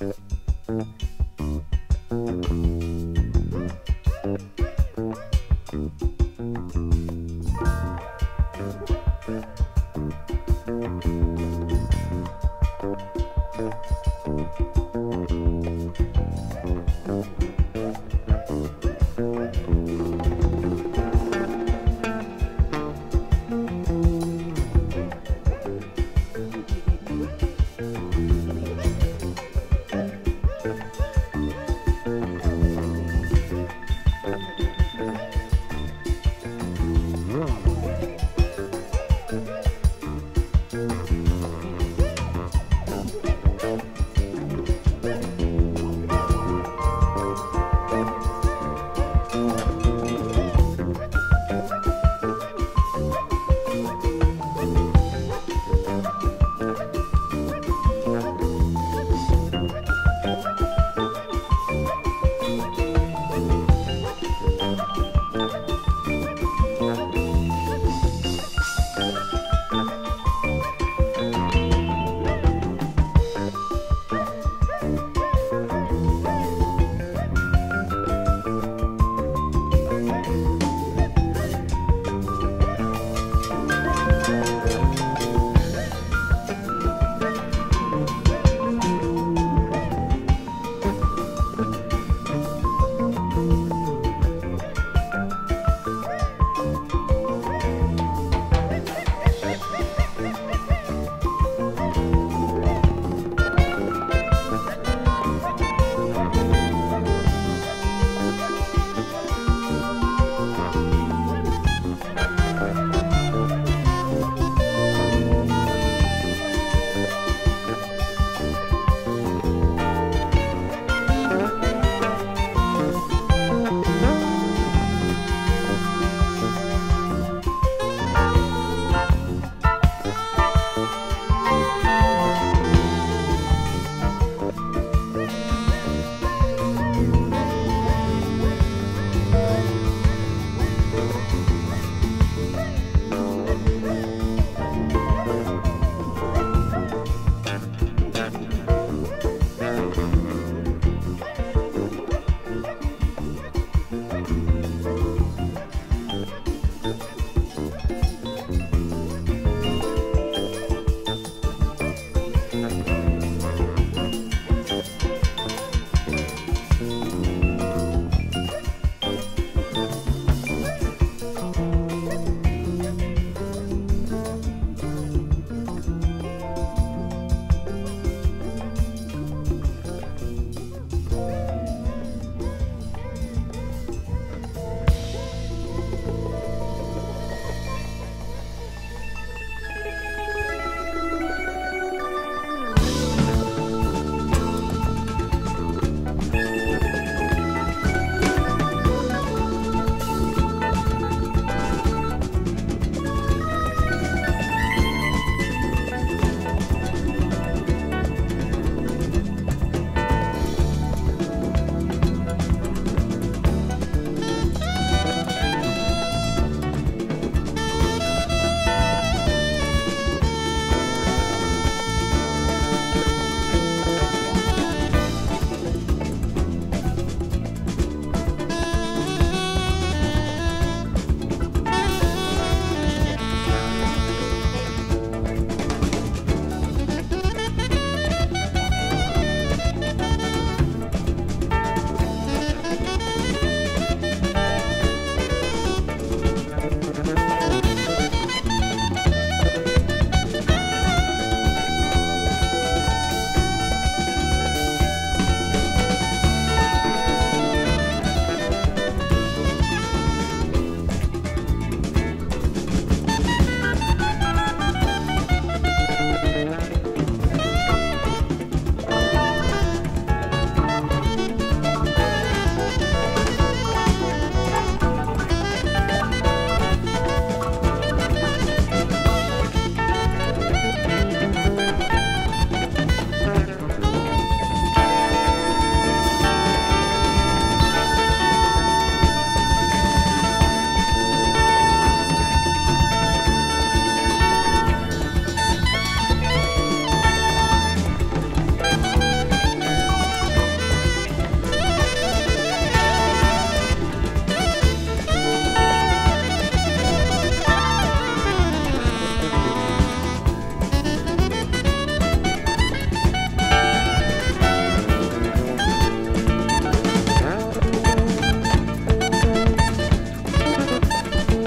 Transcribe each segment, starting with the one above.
Yeah.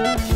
Bye.